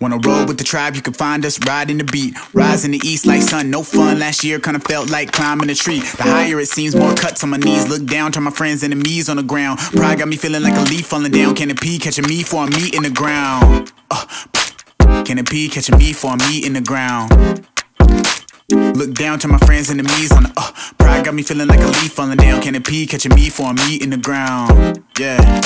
Wanna roll with the tribe, you can find us riding the beat. Rise in the east like sun, no fun. Last year kinda felt like climbing a tree. The higher it seems, more cuts on my knees. Look down, turn my friends' enemies on the ground. Pride got me feeling like a leaf falling down. Can it pee catching me for a meet in the ground? Uh, can it pee catching me for a meet in the ground? Look down to my friends' enemies on the uh, pride got me feeling like a leaf falling down. Can it pee catching me for a meet in the ground? Yeah.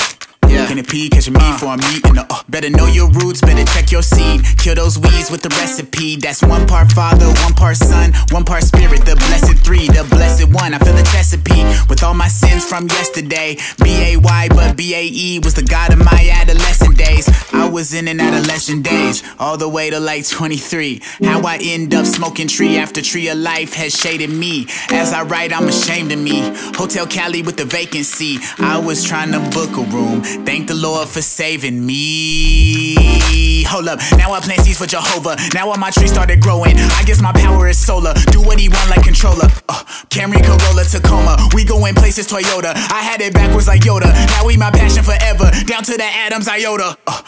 Can it pee catching me uh. for a meet in the uh. Better know your roots, better check your seed. Kill those weeds with the recipe. That's one part father, one part son, one part spirit. The blessed three, the blessed one. I feel the Chesapeake with all my sins from yesterday. B A Y, but B A E was the God of my adolescent days. I was in an adolescent days, all the way to like 23. How I end up smoking tree after tree of life has shaded me. As I write, I'm ashamed of me. Hotel Cali with the vacancy. I was trying to book a room. Thank the Lord for saving me. Hold up, now I plant seeds for Jehovah. Now all my trees started growing. I guess my power is solar. Do what he want like controller. Uh, Camry, Corolla, Tacoma. We going places Toyota. I had it backwards like Yoda. Now we my passion forever. Down to the atoms iota. Uh,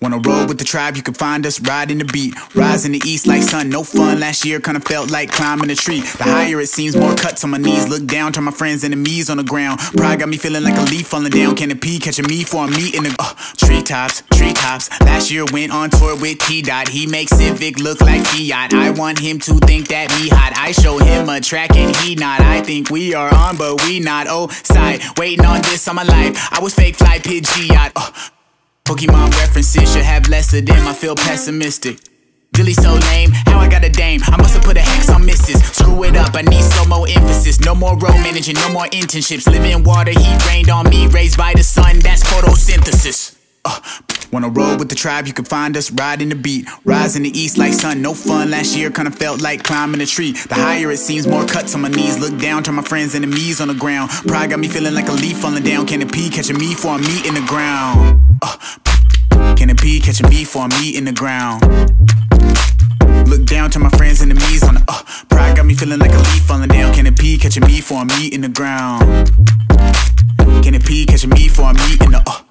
Wanna roll with the tribe, you can find us riding the beat. Rise in the east like sun, no fun. Last year kinda felt like climbing a tree. The higher it seems, more cuts on my knees. Look down, turn my friends' enemies on the ground. Pride got me feeling like a leaf falling down. Can it pee catching me for a meet in the uh, treetops, treetops. Last year went on tour with T Dot. He makes Civic look like Fiat. I want him to think that me hot. I show him a track and he not. I think we are on, but we not. Oh, side, waiting on this all my life. I was fake fly Pidgeot. Uh, Pokemon references should have less of them. I feel pessimistic. Dilly so lame, how I got a dame. I must have put a hex on misses. Screw it up, I need slow mo emphasis. No more road managing, no more internships. Live in water, heat rained on me. Raised by the sun, that's photosynthesis. Uh, wanna roll with the tribe, you can find us riding the beat. Rise in the east like sun, no fun. Last year kinda felt like climbing a tree. The higher it seems, more cuts on my knees. Look down, turn my friends' enemies on the ground. Pride got me feeling like a leaf falling down. Can it pee catching me for a meet in the ground? Uh, can it pee catching me for a meet in the ground? Look down to my friends' and enemies on the uh, pride got me feeling like a leaf falling down. Can it pee catching me for a meet in the ground? Can it pee catching me for a meet in the uh?